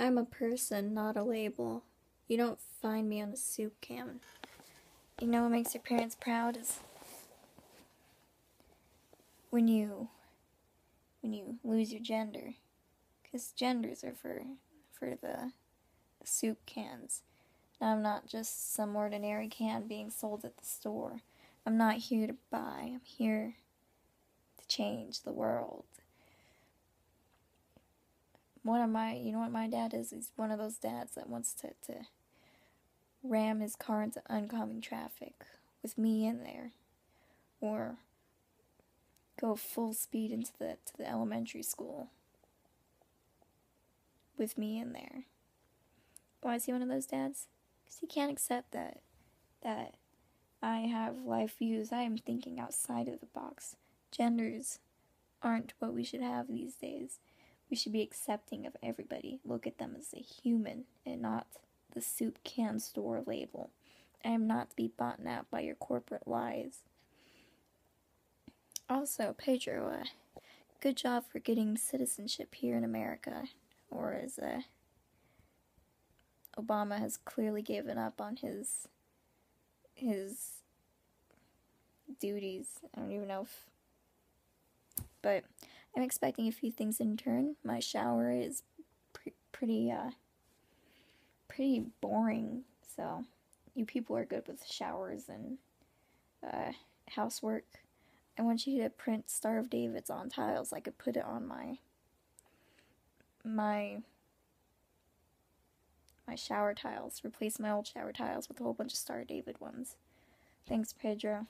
I'm a person, not a label. You don't find me on a soup can. You know what makes your parents proud is when you when you lose your gender. Cuz genders are for for the soup cans. I'm not just some ordinary can being sold at the store. I'm not here to buy. I'm here to change the world. One of my, you know what my dad is? He's one of those dads that wants to, to ram his car into oncoming traffic with me in there. Or go full speed into the to the elementary school with me in there. Why is he one of those dads? Because he can't accept that that I have life views. I am thinking outside of the box. Genders aren't what we should have these days. We should be accepting of everybody. Look at them as a human and not the soup can store label. I am not to be bought out by your corporate lies. Also, Pedro, uh, good job for getting citizenship here in America. Or as uh, Obama has clearly given up on his his duties. I don't even know if. But I'm expecting a few things in turn. My shower is pre- pretty uh pretty boring. So you people are good with showers and uh, housework. I want you to print Star of David's on tiles. I could put it on my my my shower tiles. Replace my old shower tiles with a whole bunch of Star David ones. Thanks, Pedro.